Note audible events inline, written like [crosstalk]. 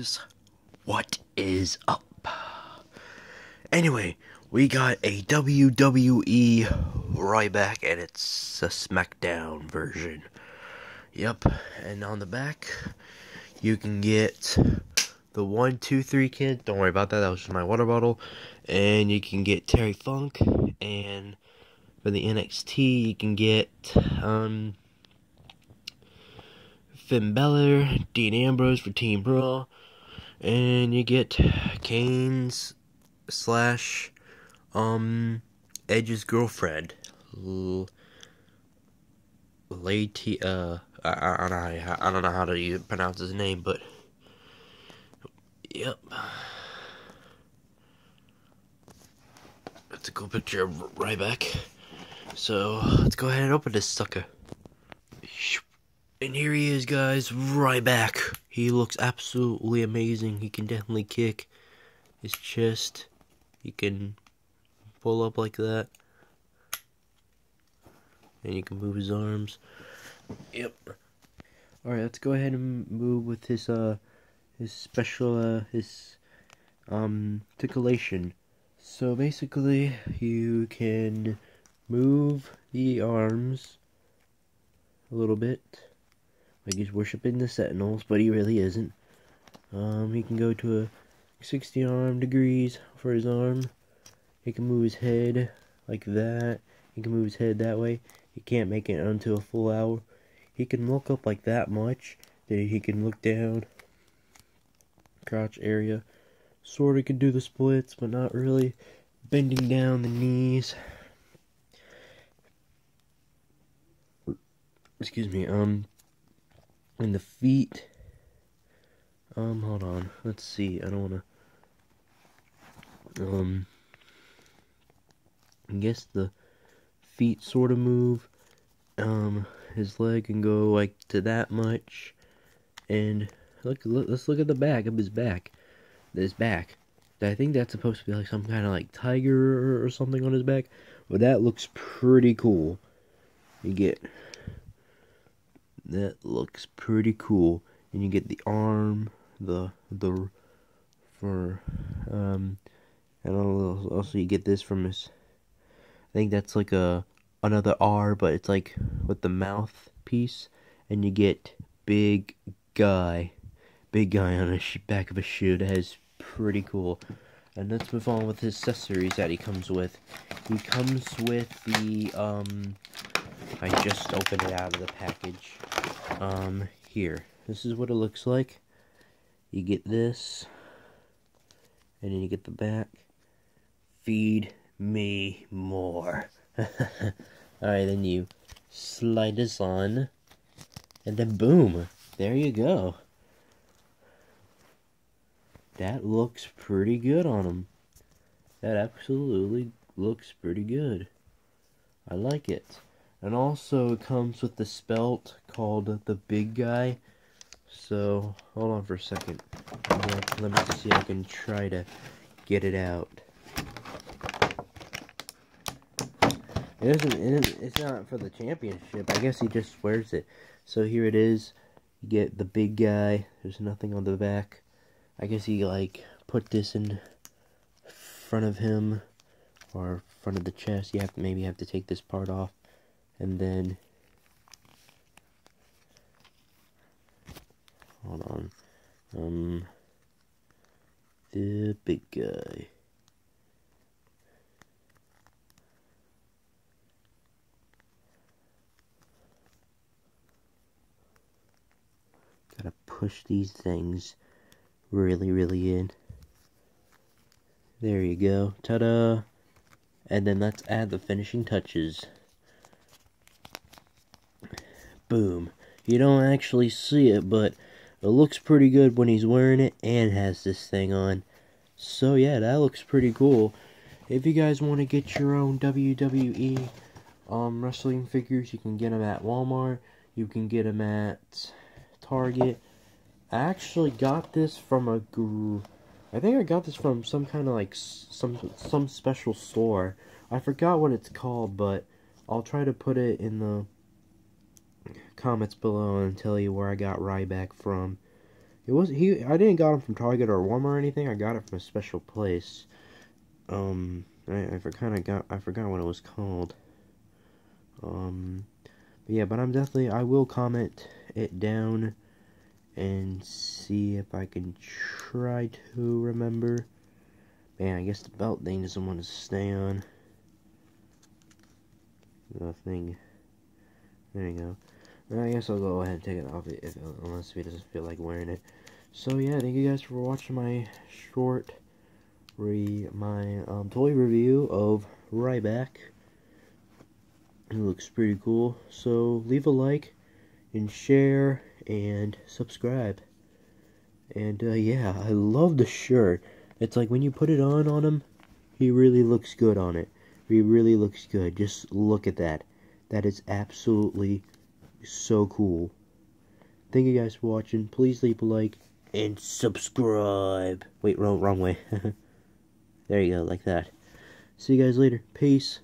guys? What is up? Anyway, we got a WWE Ryback and it's a SmackDown version. Yep, and on the back, you can get the one, two, three kid. Don't worry about that, that was just my water bottle. And you can get Terry Funk, and for the NXT, you can get, um, Finn Balor, Dean Ambrose for Team Raw, and you get Kane's slash um Edge's girlfriend, L- Lady. Uh, I, I, don't know I don't know how to pronounce his name, but yep. That's a cool picture of Ryback. So let's go ahead and open this sucker. And here he is, guys, Ryback. He looks absolutely amazing. He can definitely kick his chest. He can pull up like that. And he can move his arms. Yep. Alright, let's go ahead and move with his, uh, his special, uh, his, um, tickleation. So basically, you can move the arms a little bit like he's worshiping the Sentinels, but he really isn't. Um, he can go to a 60 arm degrees for his arm. He can move his head like that. He can move his head that way. He can't make it until a full hour. He can look up like that much. Then he can look down. Crotch area. Sort of can do the splits, but not really. Bending down the knees. Excuse me, um, and the feet. Um, hold on. Let's see. I don't want to. Um, I guess the feet sort of move. Um, his leg can go like to that much. And look, look let's look at the back of his back. His back. I think that's supposed to be like some kind of like tiger or something on his back. But that looks pretty cool. You get that looks pretty cool. And you get the arm the the for um and also you get this from his I think that's like a another R but it's like with the mouth piece and you get big guy big guy on the back of a shoe that is pretty cool. And let's move on with his accessories that he comes with. He comes with the um I just opened it out of the package um, here. This is what it looks like. You get this, and then you get the back. Feed me more. [laughs] Alright, then you slide this on, and then boom, there you go. That looks pretty good on him. That absolutely looks pretty good. I like it. And also it comes with the spelt called the big guy. So hold on for a second. Let me see if I can try to get it out. It isn't, it's not for the championship. I guess he just wears it. So here it is. You get the big guy. There's nothing on the back. I guess he like put this in front of him or front of the chest. You have to maybe have to take this part off and then hold on um the big guy. Gotta push these things really really in. There you go. Ta-da! And then let's add the finishing touches Boom. You don't actually see it, but it looks pretty good when he's wearing it and has this thing on. So yeah, that looks pretty cool. If you guys want to get your own WWE um, wrestling figures, you can get them at Walmart. You can get them at Target. I actually got this from a guru. I think I got this from some kind of like some some special store. I forgot what it's called, but I'll try to put it in the comments below and tell you where I got Ryback from. It was he. I didn't got him from Target or Walmart or anything. I got it from a special place. Um, I, I kind of got. I forgot what it was called. Um, but yeah, but I'm definitely. I will comment it down and see if I can try to remember. Man, I guess the belt thing doesn't want to stay on. The thing. There you go. I guess I'll go ahead and take it off if, unless he doesn't feel like wearing it. So yeah, thank you guys for watching my short re my um, toy review of Ryback. It looks pretty cool. So leave a like and share and subscribe. And uh, yeah, I love the shirt. It's like when you put it on on him, he really looks good on it. He really looks good. Just look at that. That is absolutely so cool. Thank you guys for watching. Please leave a like and subscribe. Wait, wrong, wrong way. [laughs] there you go, like that. See you guys later. Peace.